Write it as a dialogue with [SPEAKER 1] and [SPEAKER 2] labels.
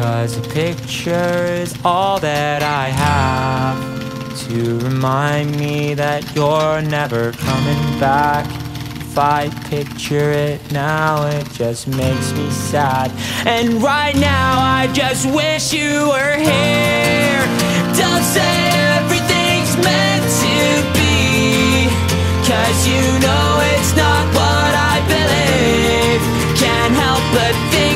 [SPEAKER 1] Cause a picture is all that I have to remind me that you're never coming back. If I picture it now, it just makes me sad. And right now, I just wish you were here. Don't say everything's meant to be, cause you know it's not what I believe. Can't help but think.